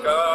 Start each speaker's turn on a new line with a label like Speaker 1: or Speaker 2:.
Speaker 1: Go.